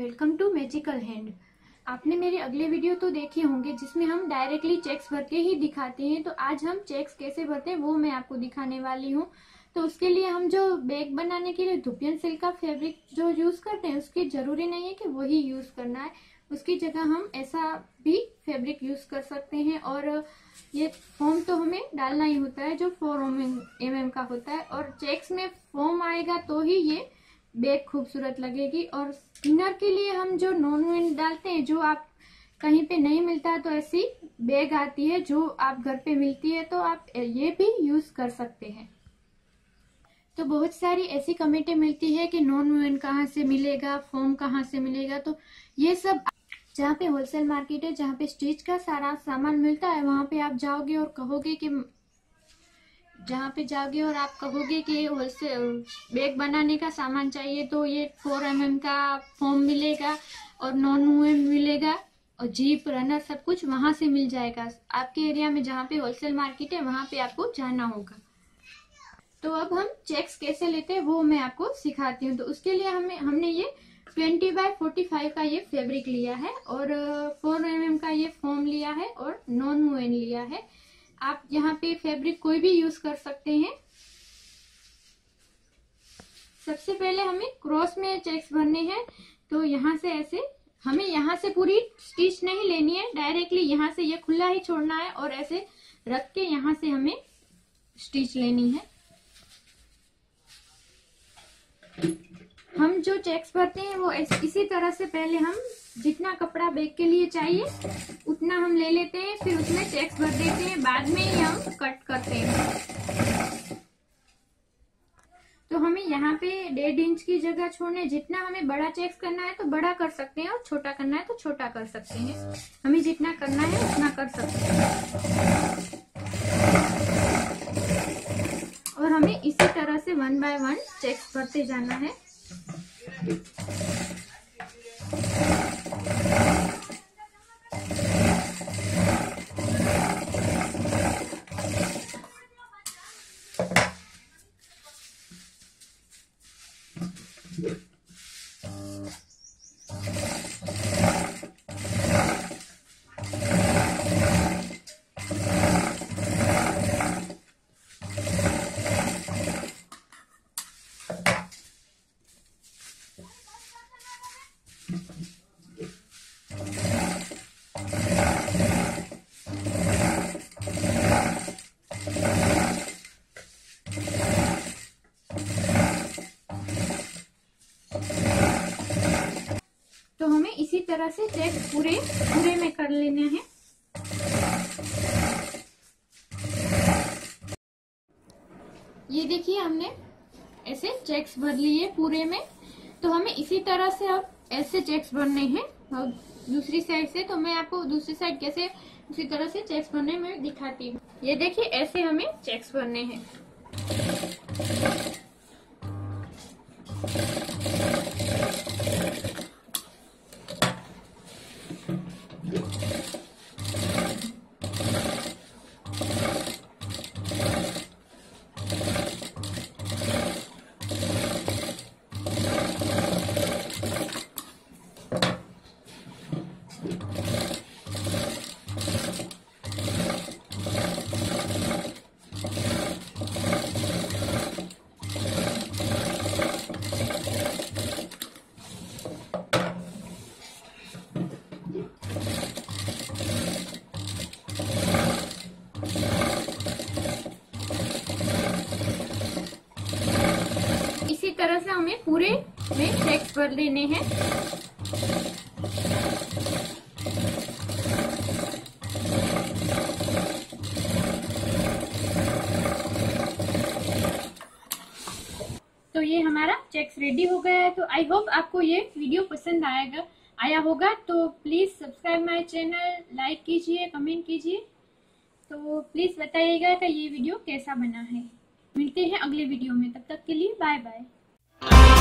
Single hand. आपने मेरे अगले वीडियो तो देखे होंगे, जिसमें हम डायरेक्टली चेक्स भर के ही दिखाते हैं। तो आज हम चेक्स कैसे भरते हैं, वो मैं आपको दिखाने वाली हूँ। तो उसके लिए हम जो बैग बनाने के लिए धुपियन सिल्क का फैब्रिक जो यूज़ करते हैं, उसकी ज़रूरी नहीं है कि वही यूज़ करना है। उसकी जगह हम ऐसा भी फैब्रिक यूज़ कर सकते हैं। और ये फॉर्म तो हमें डालना ही होता है, जो फोर एम का होता है। और चेक्स में फॉर्म आएगा तो ही ये बैग खूबसूरत लगेगी। और इनर के लिए हम जो नॉन विन डालते हैं, जो आप कहीं पे नहीं मिलता तो ऐसी बैग आती है जो आप घर पे मिलती है तो आप ये भी यूज़ कर सकते हैं। तो बहुत सारी ऐसी कमेंटें मिलती है कि नॉन वुमेन कहाँ से मिलेगा, फॉर्म कहाँ से मिलेगा तो ये सब जहाँ पे होलसेल मार्केट है, जहाँ पे स्टिच का सारा सामान मिलता है, वहाँ पे आप जाओगे और कहोगे कि जहाँ पे जाओगे और आप कहोगे कि होलसेल बैग बनाने का सामान चाहिए तो ये फोर एम mm का फॉर्म मिलेगा और नॉन वुमेन मिलेगा और जीप रनर सब कुछ वहाँ से मिल जाएगा। आपके एरिया में जहाँ पे होलसेल मार्केट है, वहाँ पे आपको जाना होगा। तो अब हम चेक्स कैसे लेते हैं, वो मैं आपको सिखाती हूँ। तो उसके लिए हमें, हमने ये ट्वेंटी बाय फोर्टी फाइव का ये फैब्रिक लिया है और फोर एम mm का ये फॉर्म लिया है और नॉन मोइन लिया है। आप यहाँ पे फैब्रिक कोई भी यूज़ कर सकते हैं। सबसे पहले हमें क्रॉस में चेक्स भरने हैं तो यहाँ से ऐसे, हमें यहाँ से पूरी स्टिच नहीं लेनी है डायरेक्टली यहाँ से ये यह खुला ही छोड़ना है और ऐसे रख के यहाँ से हमें स्टिच लेनी है। हम जो चेक्स भरते हैं वो इसी तरह से पहले हम जितना कपड़ा बैग के लिए चाहिए उतना हम ले लेते हैं, फिर उसमें चेक्स भर देते हैं, बाद में ही हम कट करते हैं। तो हमें यहाँ पे डेढ़ इंच की जगह छोड़ने, जितना हमें बड़ा चेक्स करना है तो बड़ा कर सकते हैं, और छोटा करना है तो छोटा कर सकते हैं। हमें जितना करना है, उतना कर सकते हैं। और हमें इसी तरह से वन बाय वन चेक्स भरते जाना है तो हमें इसी तरह से चेक पूरे पूरे में कर लेने हैं। ये देखिए हमने ऐसे चेक्स भर लिए पूरे में। तो हमें इसी तरह से अब ऐसे चेक्स भरने हैं। और दूसरी साइड से तो मैं आपको दूसरी साइड कैसे उसी तरह से चेक्स भरने में दिखाती हूँ। ये देखिए, ऐसे हमें चेक्स भरने हैं। हमें पूरे में चेक्स भर लेने हैं। तो ये हमारा चेक्स रेडी हो गया है। तो आई होप आपको ये वीडियो पसंद आएगा, आया होगा। तो please subscribe my channel like कीजिए कमेंट कीजिए। तो प्लीज़ बताइएगा कि ये वीडियो कैसा बना है। मिलते हैं अगले वीडियो में। तब तक के लिए बाय बाय Thank you.